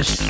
house,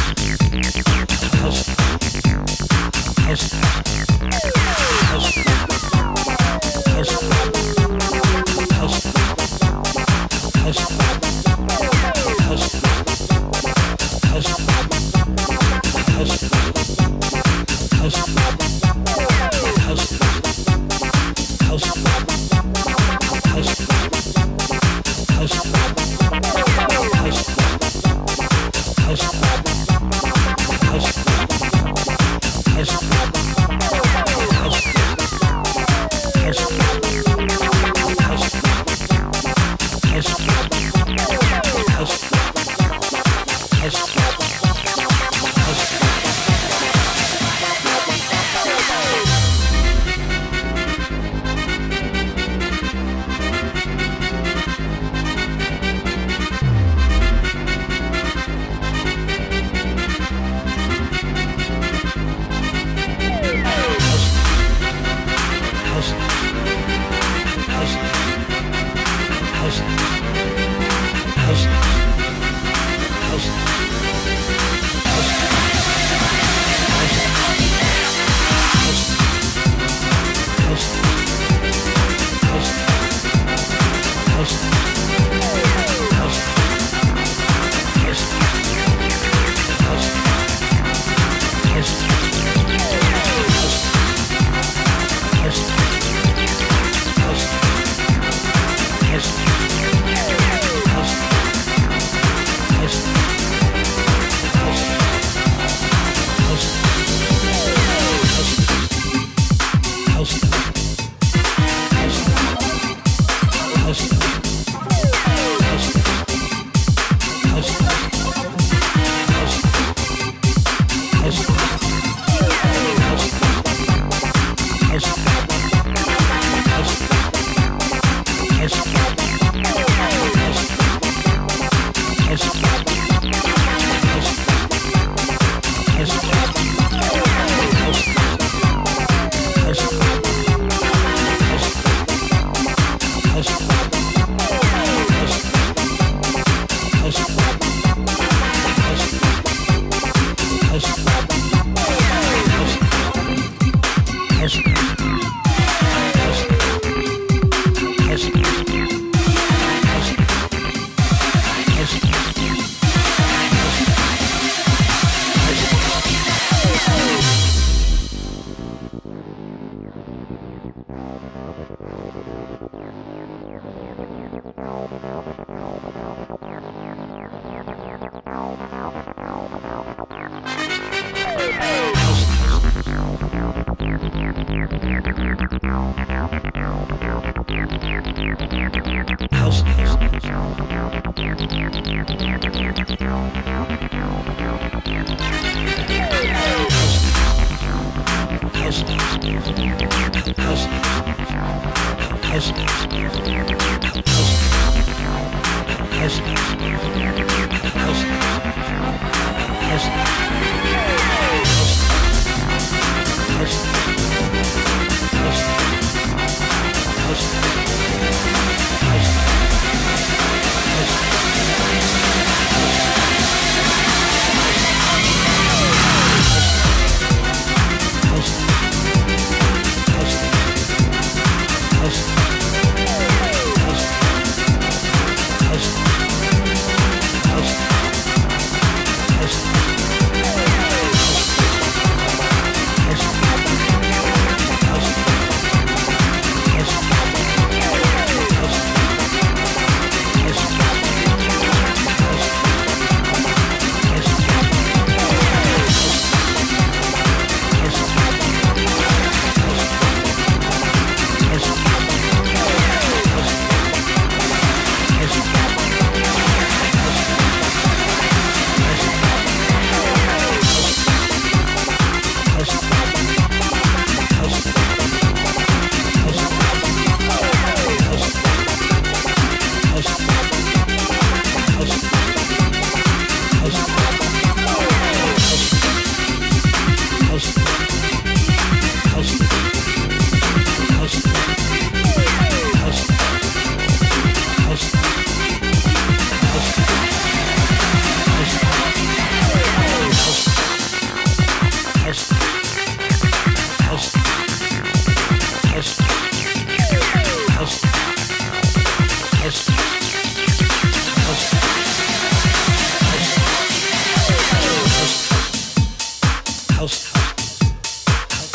Jesús. House.